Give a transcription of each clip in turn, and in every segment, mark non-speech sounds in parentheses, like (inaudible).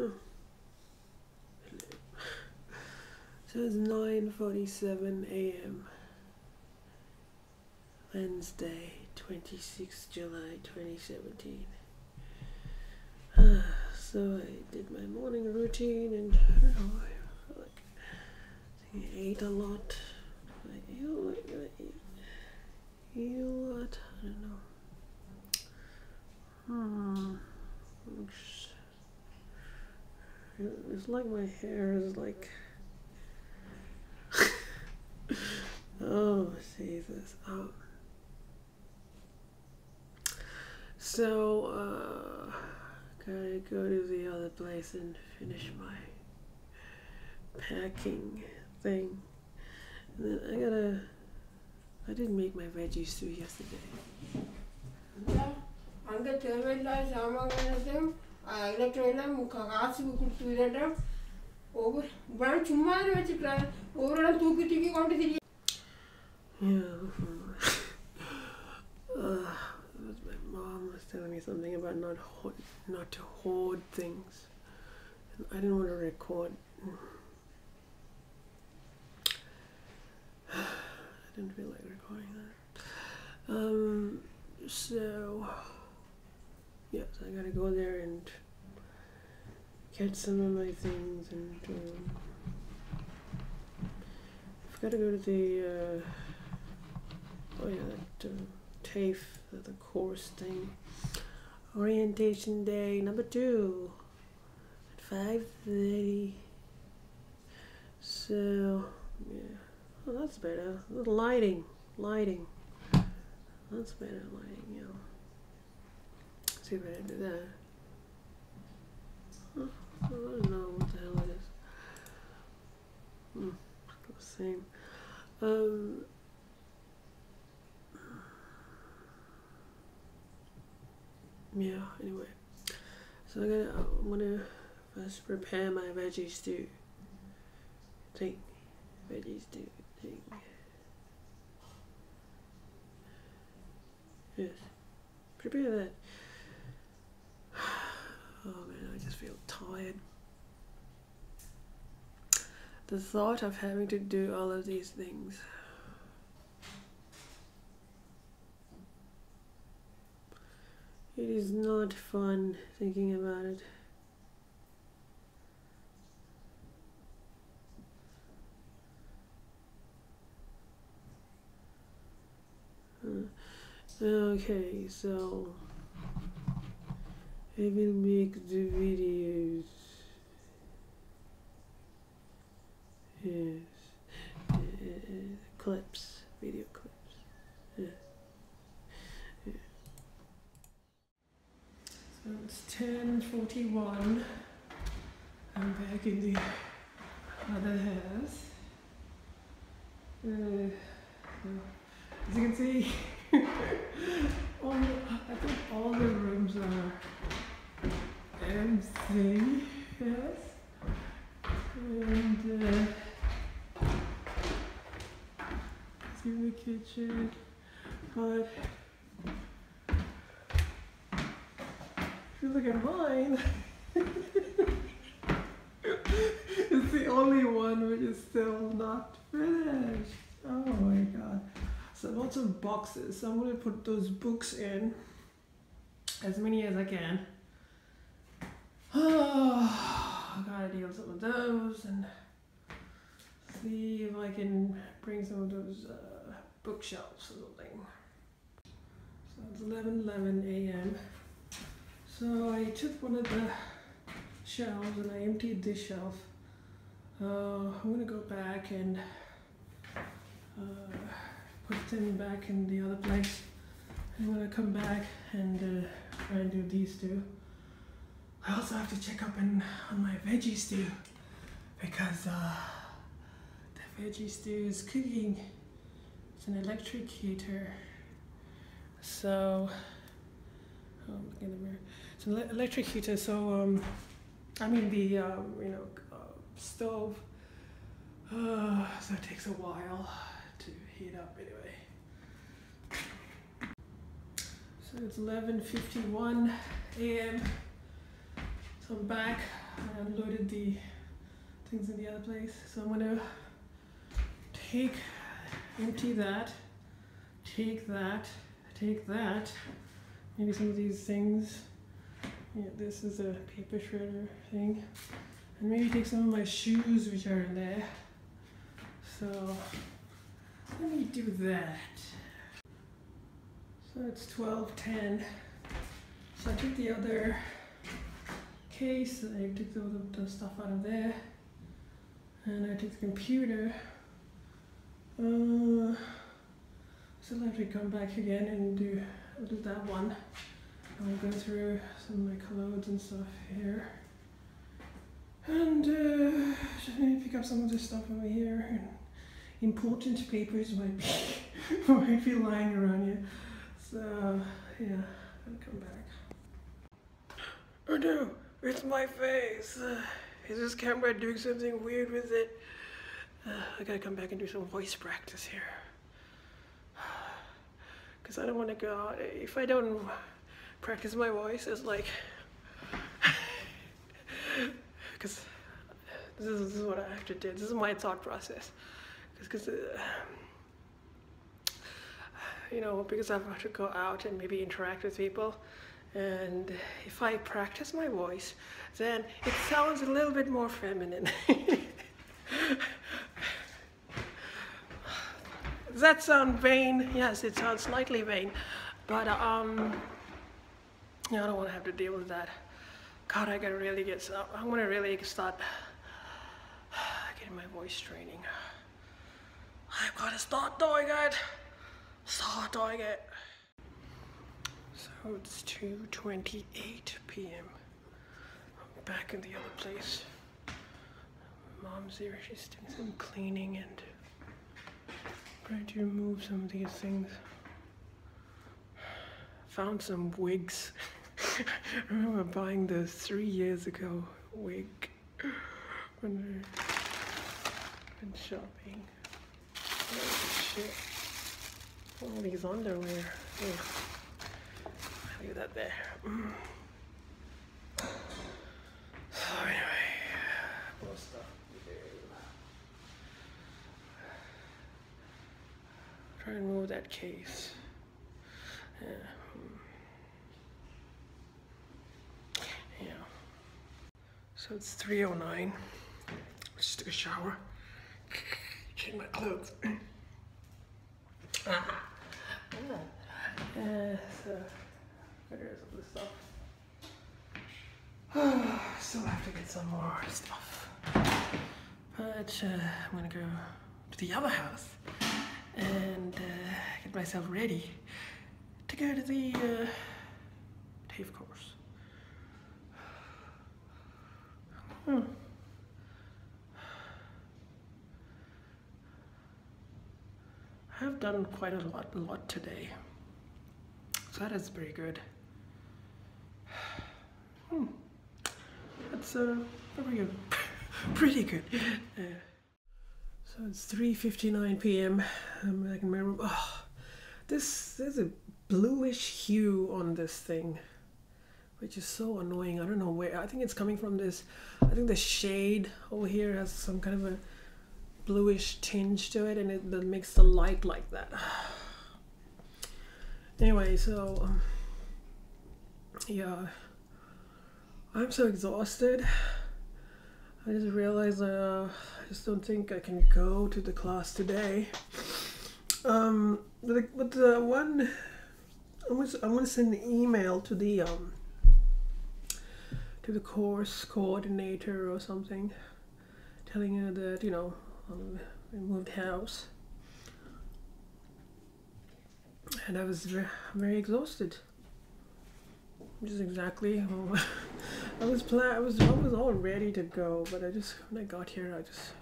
Oh. So it's 9:47 a.m. Wednesday, 26 July 2017. (sighs) so I did my morning routine and I ate a lot. Ate, oh I ate, ate a lot. I don't know. Hmm. It's, it's like my hair is like. (laughs) oh, Jesus. Oh. so, uh, gotta go to the other place and finish my packing thing. And then I gotta. I didn't make my veggie stew yesterday. Yeah, I'm gonna tell you guys how I'm gonna do. எல்லாம் காசுக்கு கொடுத்து விடட்டும் ஒவ்வொரு இவ்வளவு சும்மா வச்சுக்கிறாங்க ஒவ்வொரு இடம் தூக்கி தூக்கி கொண்டு திரிய Yeah. uh, my mom was telling me something about not hoard, not to hoard things. And I didn't want to record. I didn't feel like recording that. Um, so yes, I gotta go there and get some of my things and um, I've got to go to the uh, oh yeah that uh, TAFE the, course thing orientation day number two at five thirty. So yeah, oh that's better. Lighting, lighting. That's better lighting, yeah. See if I can do that. I don't know what the hell it is. Hmm, same. Um, yeah, anyway. So I'm gonna, I'm gonna first prepare my veggie stew. Thing. Veggie stew thing. Yes. Prepare that. Oh man, I just feel tired. The thought of having to do all of these things. It is not fun thinking about it. Okay, so I will make the videos. Yes, uh, clips, video clips. So it's ten forty one. I'm back in the other house. Uh, so as you can see. (laughs) all the, I think all the rooms are empty. Yes. And uh, in the kitchen. But if you look at mine, (laughs) it's the only one which is still not finished. Oh my god. So lots of boxes. So I'm gonna put those books in, as many as I can. Oh, (sighs) I gotta deal with some of those and see if I can bring some of those uh, bookshelves or something. So it's 11 11 a.m. So I took one of the shelves and I emptied this shelf. Uh, I'm gonna go back and uh, put them back in the other place. I'm gonna come back and uh, try and do these two. I also have to check up on, on my veggie stew because uh, the veggie stew is cooking. An electric heater. So, oh, in the mirror. It's an electric heater, so um, I mean the um, you know uh, stove. Uh, so it takes a while to heat up anyway. So it's 11:51 a.m. So I'm back. I unloaded the things in the other place. So I'm gonna take, empty that, take that, take that, maybe some of these things. Yeah, this is a paper shredder thing. And maybe take some of my shoes which are in there. So let me do that. So it's 12:10. So I took the other case, I took the, the, the stuff out of there, and I took the computer. Uh, still have to come back again and do do that one. I'll go through some of my clothes and stuff here. And uh, just maybe pick up some of this stuff over here. Important papers might be (laughs) might be lying around here. So yeah, I'll come back. Oh no, it's my face. Uh, is this camera doing something weird with it? (sighs) I gotta come back and do some voice practice here. (sighs) Cause I don't want to go out. If I don't practice my voice, it's like. (laughs) Cause this is, this is what I have to do. This is my thought process. Cause, cause uh, (sighs) you know, because I have to go out and maybe interact with people. And if I practice my voice, then it sounds a little bit more feminine. (laughs) Does that sound vain? Yes, it sounds slightly vain. But, um, yeah, I don't want to have to deal with that. God, I gotta really get, I'm gonna really start getting my voice training. I've gotta start doing it. Start doing it. So it's 2.28 p.m. I'm back in the other place. Mom's here, she's doing some cleaning and trying to remove some of these things. Found some wigs. (laughs) I remember buying those three years ago wig when I went shopping. Shit. All these underwear. Ugh. Leave that there. (sighs) So anyway, more stuff to do. Try and move that case. Yeah. Yeah. So it's 309. Just took a shower. Change my clothes. ah. Uh, so all this stuff. (sighs) Still have to get some more stuff. But uh, I'm gonna go to the other house and uh, get myself ready to go to the uh, TAFE course. Hmm. I've done quite a lot, a lot today. So that is pretty good. Hmm. That's uh, pretty good. (laughs) pretty good. Uh, so it's 3:59 p.m. I'm like, in my room. Oh, this there's a bluish hue on this thing, which is so annoying. I don't know where. I think it's coming from this. I think the shade over here has some kind of a bluish tinge to it, and it that makes the light like that. (sighs) Anyway, so um, yeah, I'm so exhausted. I just realized uh, I just don't think I can go to the class today. Um, but, but the one I want I want to send an email to the um to the course coordinator or something, telling her that you know um, I moved house and I was very, very exhausted. Just exactly. (laughs) I was plan. I was I was all ready to go, but I just when I got here, I just.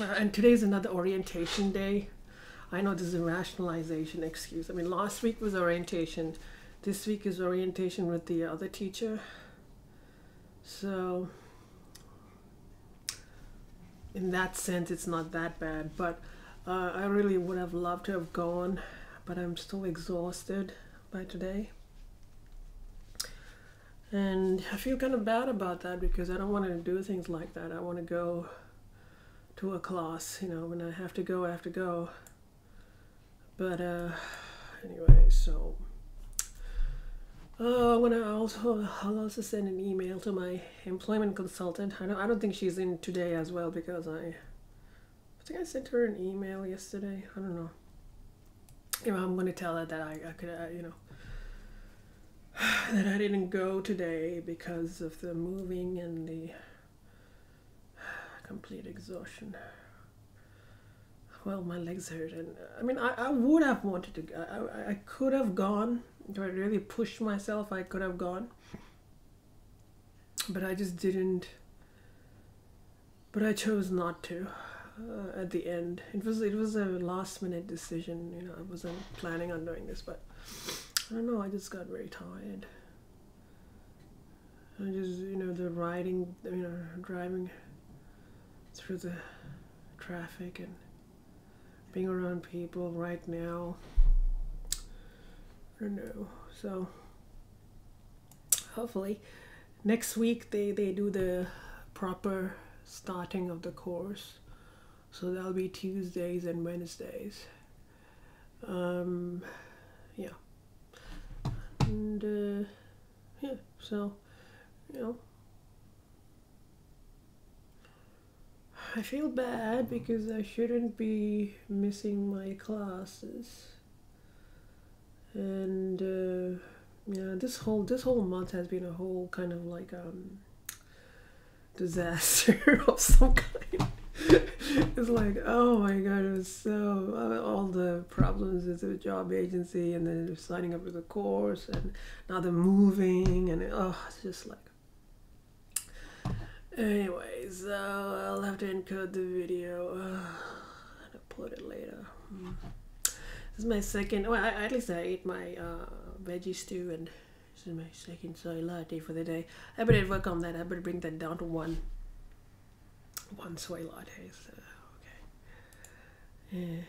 Uh, and today's another orientation day. I know this is a rationalization excuse. I mean, last week was orientation. This week is orientation with the other teacher. So, in that sense, it's not that bad. But uh, I really would have loved to have gone, but I'm still exhausted by today. And I feel kind of bad about that because I don't want to do things like that. I want to go to a class, you know, when I have to go, I have to go. But uh, anyway, so uh, when I also I'll also send an email to my employment consultant. I don't I don't think she's in today as well because I I think I sent her an email yesterday. I don't know. You know, I'm gonna tell her that I, I could uh, you know (coughs) that I didn't go today because of the moving and the (sighs) complete exhaustion. Well, my legs hurt, and I mean, I, I would have wanted to. I, I, could have gone. If I really pushed myself, I could have gone. But I just didn't. But I chose not to. Uh, at the end, it was it was a last minute decision. You know, I wasn't planning on doing this, but I don't know. I just got very tired. Just you know the riding, you know, driving through the traffic and being around people right now. I don't know. So hopefully next week they, they do the proper starting of the course. So that'll be Tuesdays and Wednesdays. Um, yeah. And uh, yeah, so you know I feel bad because I shouldn't be missing my classes. And uh, yeah, this whole this whole month has been a whole kind of like um disaster (laughs) of some kind. (laughs) it's like oh my god, it was so uh, all the problems with the job agency and then signing up for the course and now they're moving and oh, it's just like Anyway, so I'll have to encode the video uh, and upload it later. Mm. This is my second. Well, I, at least I ate my uh, veggie stew, and this is my second soy latte for the day. I better work on that. I better bring that down to one. One soy latte. So, okay. Yeah.